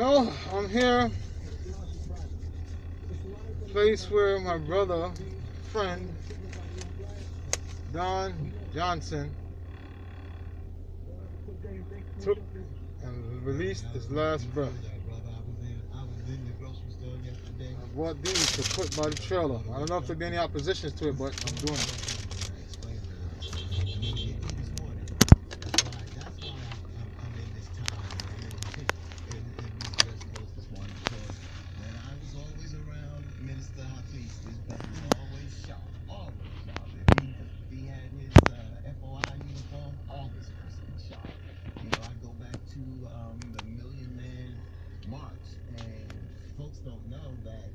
Well, I'm here, place where my brother, friend, Don Johnson, took and released his last breath. I bought these to put by the trailer. I don't know if there'll be any oppositions to it, but I'm doing it. the Hafiz, his. Always always he had his uh, FOI uniform, always. You know, I go back to um, the Million Man March, and folks don't know that